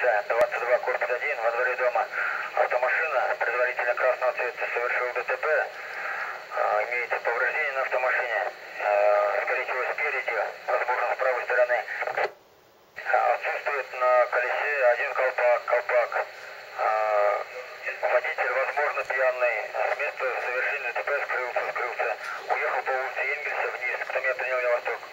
улица, 22, корпус 1, во дворе дома. Автомашина, предварительно красного цвета, совершила ДТП. Э, имеется повреждение на автомашине. А, э, скорее всего, спереди, разбужен с правой стороны. А, отсутствует на колесе один колпак. колпак. Э, водитель, возможно, пьяный. С места совершения ДТП скрылся, скрылся. Уехал по улице Энгельса вниз, к принял на восток.